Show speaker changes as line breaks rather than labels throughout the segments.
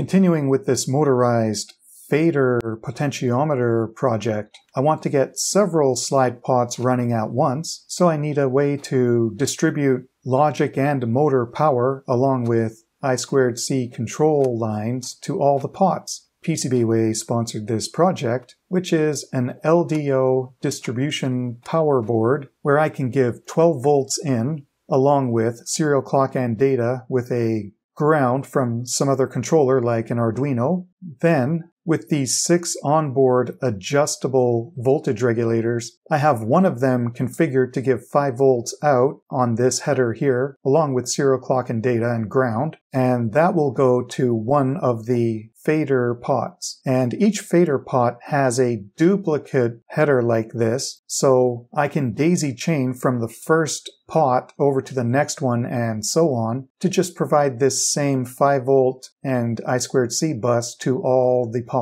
Continuing with this motorized fader potentiometer project, I want to get several slide pots running at once, so I need a way to distribute logic and motor power along with I squared C control lines to all the pots. PCBWay sponsored this project, which is an LDO distribution power board where I can give 12 volts in along with serial clock and data with a ground from some other controller like an Arduino. Then with these six onboard adjustable voltage regulators, I have one of them configured to give 5 volts out on this header here, along with serial clock and data and ground, and that will go to one of the fader pots. And each fader pot has a duplicate header like this, so I can daisy chain from the first pot over to the next one and so on to just provide this same 5 volt and I squared C bus to all the pots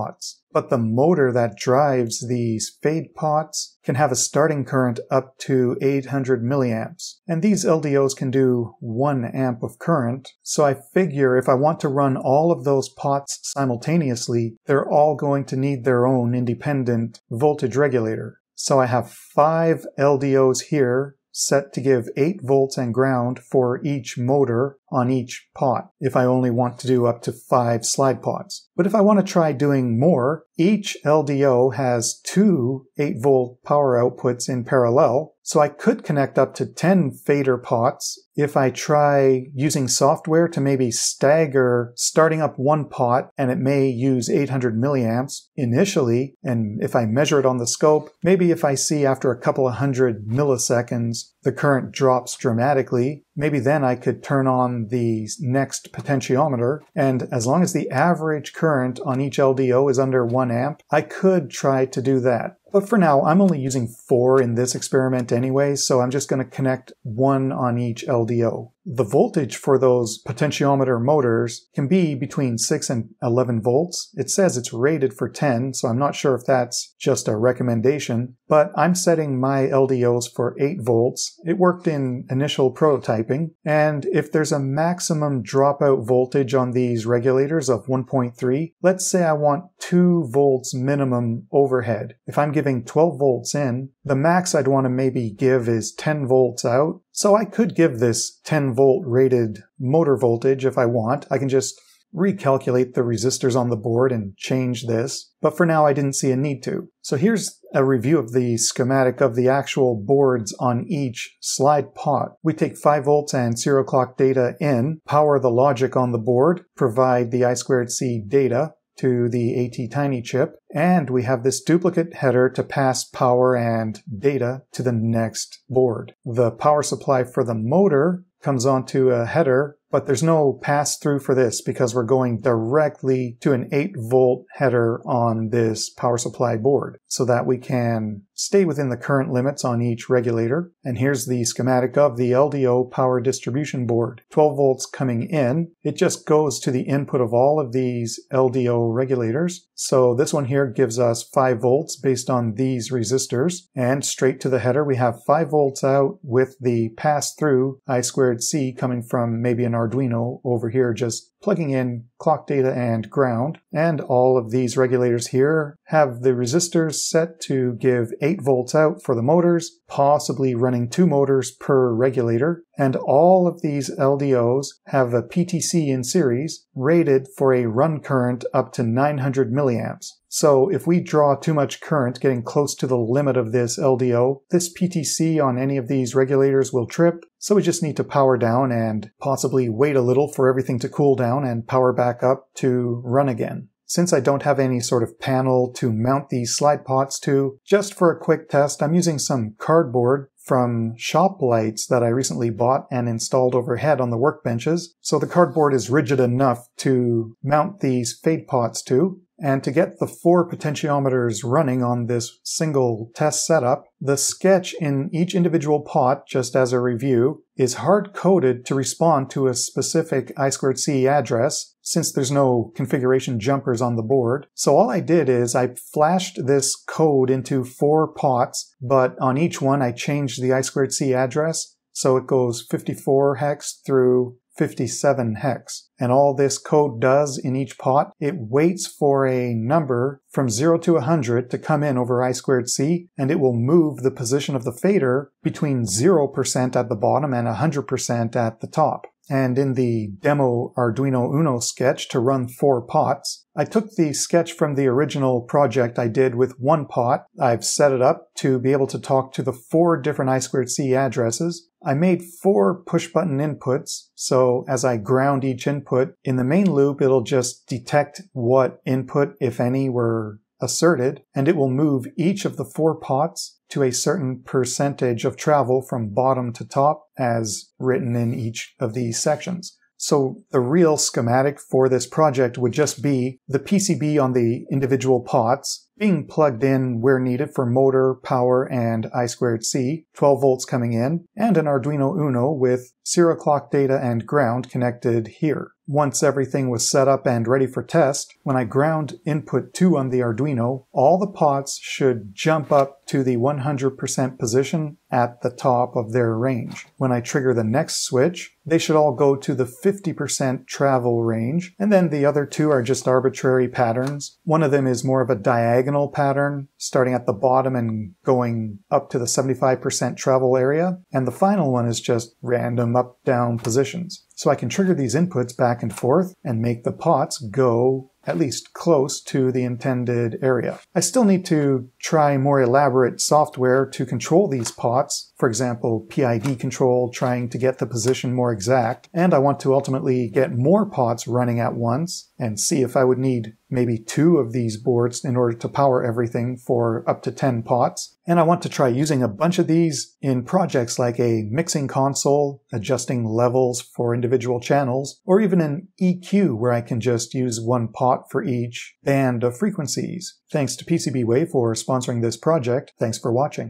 but the motor that drives these fade pots can have a starting current up to 800 milliamps. And these LDOs can do 1 amp of current. So I figure if I want to run all of those pots simultaneously, they're all going to need their own independent voltage regulator. So I have five LDOs here set to give 8 volts and ground for each motor on each pot if I only want to do up to 5 slide pots. But if I want to try doing more, each LDO has two 8 volt power outputs in parallel, so I could connect up to 10 fader pots if I try using software to maybe stagger starting up one pot and it may use 800 milliamps initially. And if I measure it on the scope, maybe if I see after a couple of hundred milliseconds the current drops dramatically, maybe then I could turn on the next potentiometer. And as long as the average current on each LDO is under 1 amp, I could try to do that. But for now, I'm only using four in this experiment anyway, so I'm just going to connect one on each LDO. The voltage for those potentiometer motors can be between 6 and 11 volts. It says it's rated for 10, so I'm not sure if that's just a recommendation, but I'm setting my LDOs for 8 volts. It worked in initial prototyping, and if there's a maximum dropout voltage on these regulators of 1.3, let's say I want 2 volts minimum overhead. If I'm giving 12 volts in, the max I'd want to maybe give is 10 volts out. So I could give this 10 volt rated motor voltage if I want. I can just recalculate the resistors on the board and change this. But for now, I didn't see a need to. So here's a review of the schematic of the actual boards on each slide pot. We take 5 volts and 0 clock data in, power the logic on the board, provide the I squared C data, to the ATtiny chip, and we have this duplicate header to pass power and data to the next board. The power supply for the motor comes onto a header but there's no pass through for this because we're going directly to an 8 volt header on this power supply board so that we can stay within the current limits on each regulator. And here's the schematic of the LDO power distribution board. 12 volts coming in. It just goes to the input of all of these LDO regulators. So this one here gives us 5 volts based on these resistors. And straight to the header, we have 5 volts out with the pass through I squared C coming from maybe an Arduino over here just plugging in clock data and ground. And all of these regulators here have the resistors set to give 8 volts out for the motors, possibly running two motors per regulator. And all of these LDOs have a PTC in series rated for a run current up to 900 milliamps. So if we draw too much current getting close to the limit of this LDO, this PTC on any of these regulators will trip. So we just need to power down and possibly wait a little for everything to cool down and power back up to run again. Since I don't have any sort of panel to mount these slide pots to, just for a quick test, I'm using some cardboard from shop lights that I recently bought and installed overhead on the workbenches. So the cardboard is rigid enough to mount these fade pots to. And to get the four potentiometers running on this single test setup, the sketch in each individual pot, just as a review, is hard-coded to respond to a specific I2C address, since there's no configuration jumpers on the board. So all I did is I flashed this code into four pots, but on each one I changed the I2C address, so it goes 54 hex through 57 hex. And all this code does in each pot, it waits for a number from 0 to 100 to come in over I squared C, and it will move the position of the fader between 0% at the bottom and 100% at the top. And in the demo Arduino Uno sketch to run four pots, I took the sketch from the original project I did with one pot. I've set it up to be able to talk to the four different I2C addresses. I made four push button inputs. So as I ground each input in the main loop, it'll just detect what input, if any, were asserted, and it will move each of the four pots to a certain percentage of travel from bottom to top as written in each of these sections. So the real schematic for this project would just be the PCB on the individual pots being plugged in where needed for motor, power, and I squared C, 12 volts coming in, and an Arduino Uno with serial clock data and ground connected here. Once everything was set up and ready for test, when I ground input 2 on the Arduino, all the pots should jump up to the 100% position at the top of their range. When I trigger the next switch, they should all go to the 50% travel range, and then the other two are just arbitrary patterns. One of them is more of a diagonal pattern, starting at the bottom and going up to the 75% travel area, and the final one is just random up-down positions. So I can trigger these inputs back and forth and make the pots go at least close to the intended area. I still need to try more elaborate software to control these pots, for example, PID control, trying to get the position more exact, and I want to ultimately get more pots running at once and see if I would need maybe two of these boards in order to power everything for up to 10 pots. And I want to try using a bunch of these in projects like a mixing console, adjusting levels for individual channels, or even an EQ where I can just use one pot for each band of frequencies. Thanks to PCBWay for sponsoring this project. Thanks for watching.